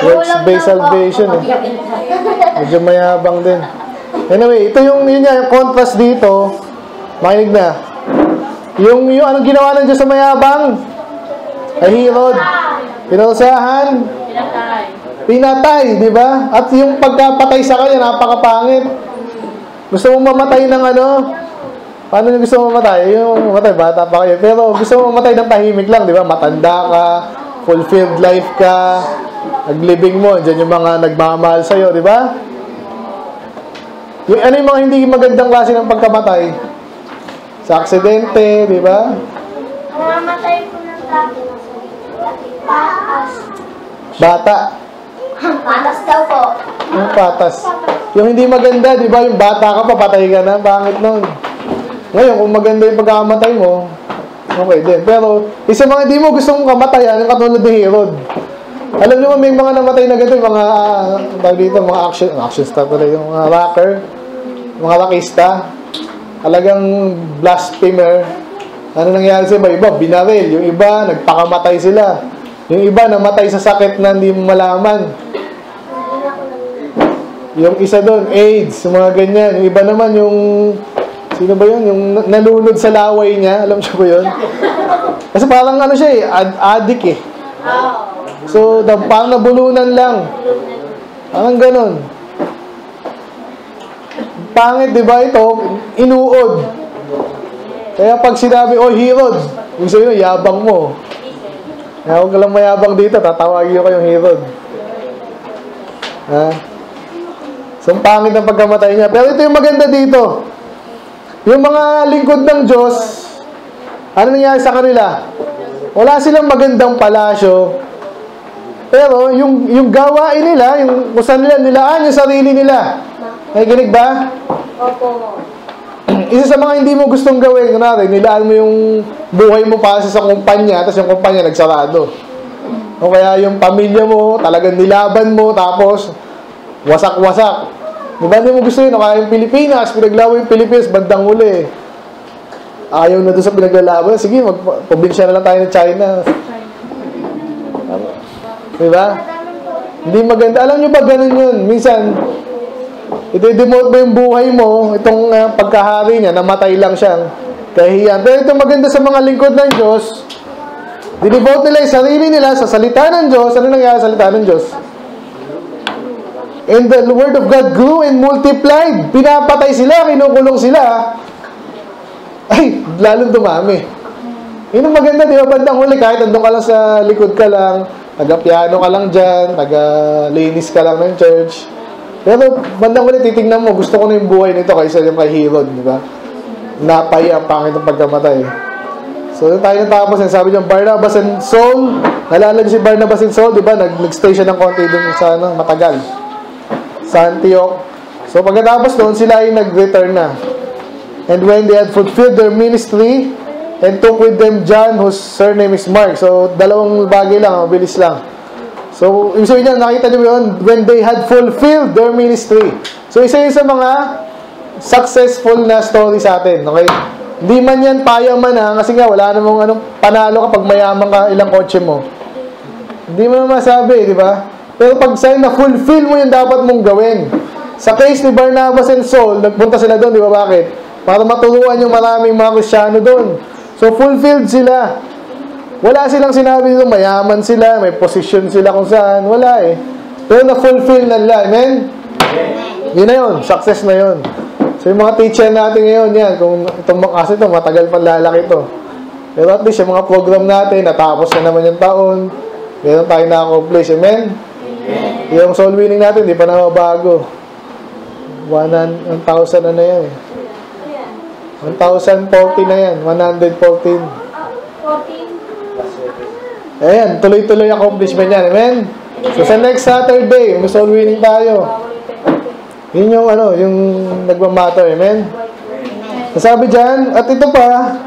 Speaker 1: Works-based salvation eh. Medyo mayabang din. Anyway, ito yung, yun nga, yung contrast dito. Makinig na. Yung, yung anong ginawa ng Diyos sa mayabang? Ay Herod. Pinusahan.
Speaker 2: Pinatay.
Speaker 1: Pinatay, di ba? At yung pagkapatay sa kanya, napakapangit. Gusto mo mamatay ng ano? Paano nyo gusto mo mamatay? Yung mamatay, bata pa kayo. Pero gusto mo mamatay ng tahimik lang, di ba? Matanda ka, fulfilled life ka, naglibing mo, dyan yung mga nagmamahal sa'yo, di ba? Yung ano yung mga hindi magandang klase ng pagkamatay? Sa aksidente, di ba?
Speaker 3: Namamatay po ng. Patas.
Speaker 1: Bata.
Speaker 3: Patas daw po.
Speaker 1: Yung patas. Yung hindi maganda, di ba? Yung bata ka pa, patay ka na. Pangit nun. Ngayon, kung maganda yung pagkakamatay mo, okay din. Pero, isa mga hindi mo gusto mong kamatayan, yung katulad ni Herod. Alam niyo may mga namatay na ganito, mga, tawag dito, mga action, action star pala, yung mga rocker, mga rockista, talagang blasphemer. Ano nangyari sa iba? Iba, binaril. Yung iba, nagpakamatay sila. Yung iba, namatay sa sakit na hindi mo malaman. Yung isa doon, AIDS, mga ganyan. Yung iba naman, yung... Sino ba yun? Yung na- nalunod sa laway niya. Alam siya ba yun? Kasi parang ano siya eh, ad- addict eh. So, parang nabulunan lang. Parang ganun. Pangit, di ba ito? Inuod. Kaya pag sinabi, oh, Herod, yung sa'yo, yabang mo. Kaya huwag lang mayabang dito, tatawagin ko kayong Herod. Ha? So, ang pangit ng pagkamatay niya. Pero ito yung maganda dito. Yung mga lingkod ng Diyos, ano nangyari sa kanila? Wala silang magandang palasyo. Pero yung, yung gawain nila, yung kung saan nila nilaan yung sarili nila. Nakikinig ba?
Speaker 3: Opo. <clears throat>
Speaker 1: Isa sa mga hindi mo gustong gawin, kunwari, nilaan mo yung buhay mo para sa kumpanya, tapos yung kumpanya nagsarado. O kaya yung pamilya mo, talagang nilaban mo, tapos wasak-wasak. Di ba hindi mo gusto yun? O kaya yung Pilipinas, pinaglaro yung Pilipinas, bandang huli. Ayaw na doon sa pinaglalaban. Sige, mag-probinsya na lang tayo ng China. Di ba? Hindi maganda. Alam nyo ba ganun yun? Minsan, ito-demote mo yung buhay mo, itong uh, pagkahari niya, namatay lang siya. Kahiyan. Pero ito maganda sa mga lingkod ng Diyos, dinevote nila yung sarili nila sa salita ng Diyos. Ano nangyari sa salita ng Diyos? And the word of God grew and multiplied. Pinapatay sila, kinukulong sila. Ay, lalong dumami. Yun ang maganda, di ba? Bandang huli, kahit andun ka lang sa likod ka lang, taga-piano ka lang dyan, taga-linis ka lang ng church. Pero bandang huli, titignan mo, gusto ko na yung buhay nito kaysa yung kay Herod, di ba? Napay ang pangit ng pagkamatay. So, doon tayo natapos. Sabi niyo, Barnabas and Saul. Nalala si Barnabas and Saul, di ba? Nag- Nag-stay siya ng konti doon sa ano, matagal. Sa Antioch. So, pagkatapos doon, sila ay nag-return na. And when they had fulfilled their ministry, and took with them John, whose surname is Mark. So, dalawang bagay lang, mabilis lang. So, ibig sabihin niya, nakita niyo yun, when they had fulfilled their ministry. So, isa yun sa mga successful na story sa atin, okay? Hindi man yan payaman ha, kasi nga wala namang anong panalo kapag mayaman ka ilang kotse mo. Hindi mo naman masabi, di ba? Pero pag sa'yo na-fulfill mo yung dapat mong gawin. Sa case ni Barnabas and Saul, nagpunta sila doon, di ba bakit? Para maturuan yung maraming mga Krisyano doon. So, fulfilled sila. Wala silang sinabi dito, mayaman sila, may position sila kung saan. Wala eh. Pero na-fulfill na nila. Amen? Yun na yun. Success na yun. So, yung mga teacher natin ngayon, yan, kung itong kasi ito, matagal pa lalaki ito. Pero at least, yung mga program natin, natapos na naman yung taon. Meron tayo na-accomplish. Amen? Amen? Yung soul winning natin, di pa nababago. 1,000 na na yan eh. 1,040 na yan. 114.
Speaker 3: 14.
Speaker 1: Ayan, tuloy-tuloy accomplishment yan. Amen? So, sa next Saturday, may soul winning tayo. Yun yung ano, yung nagmamatter. Amen? Sabi dyan, at ito pa,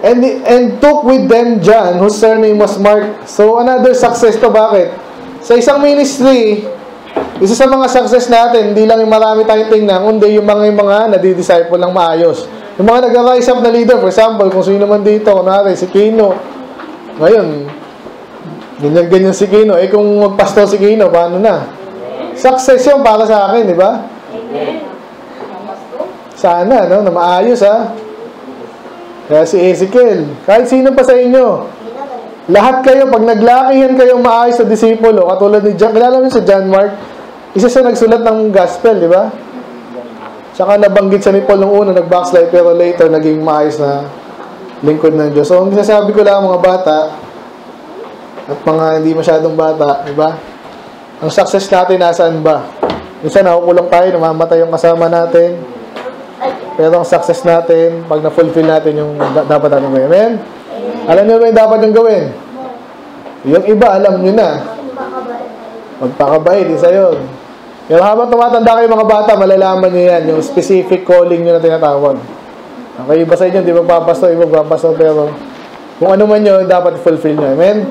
Speaker 1: and, and took with them John, whose surname was Mark. So, another success to. Bakit? Sa isang ministry, isa sa mga success natin, hindi lang yung marami tayong tingnan, kundi yung mga yung mga nadidisciple ng maayos. Yung mga nag-rise up na leader, for example, kung sino man dito, kunwari, si Kino, Ngayon, ganyan-ganyan si Kino. Eh kung magpasto si Kino, paano na? Success yun para sa akin, di ba? Sana, no? Na maayos, ha? Kaya si Ezekiel, kahit sino pa sa inyo, lahat kayo, pag naglakihan kayong maayos sa disipulo, katulad ni John, kilala mo si John Mark, isa siya nagsulat ng gospel, di ba? Tsaka nabanggit sa ni Paul nung una, nag-backslide, pero later, naging maayos na lingkod ng Diyos. So, ang sinasabi ko lang mga bata, at mga hindi masyadong bata, di ba? Ang success natin, nasaan ba? Minsan, nakukulong tayo, namamatay yung kasama natin. Pero ang success natin, pag na-fulfill natin yung da- dapat natin gawin. Amen? Alam niyo ba yung dapat yung gawin? Yung iba, alam niyo na. Magpakabait, isa yun. Pero habang tumatanda kayo mga bata, malalaman niyo yan, yung specific calling niyo na tinatawag. Okay, iba sa inyo, di magpapasto, iba magpapasto, pero kung ano man yun, dapat fulfill niyo. Amen?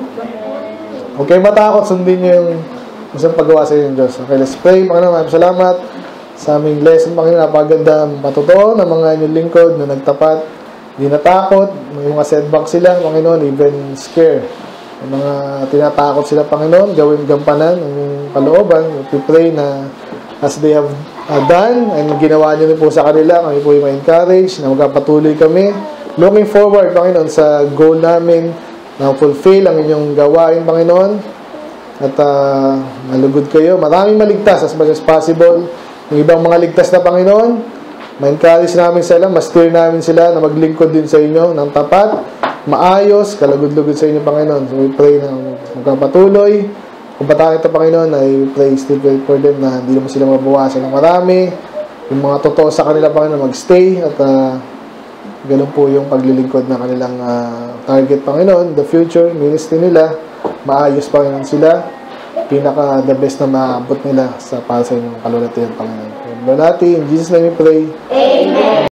Speaker 1: Kayong matakot, sundin niyo yung isang paggawa sa inyo ng Diyos. Okay, let's pray. Mga naman, salamat sa aming lesson. Panginoon, napaganda, matotoo ng mga inyong lingkod na nagtapat, hindi natakot, may mga setback sila, Panginoon, even scare. May mga tinatakot sila, Panginoon, gawin gampanan ang kalooban. We pray na as they have uh, done and ginawa niyo po sa kanila, kami po yung ma-encourage na magpapatuloy kami. Looking forward, Panginoon, sa goal namin na fulfill ang inyong gawain, Panginoon. At uh, malugod kayo. Maraming maligtas as much as possible. Yung ibang mga ligtas na Panginoon, ma-encourage namin sila, ma-steer namin sila na maglingkod din sa inyo ng tapat, maayos, kalugod-lugod sa inyo, Panginoon. So we pray na magpapatuloy. Kung patangit ito, Panginoon, ay we pray, still pray for them na hindi naman sila mabawasan ng marami. Yung mga totoo sa kanila, Panginoon, magstay at uh, ganun po yung paglilingkod ng kanilang ah, target, Panginoon. The future, ministry nila, maayos, Panginoon sila pinaka the best na maabot nila sa para sa inyong kalulatian, Panginoon. Lord in Jesus name we pray.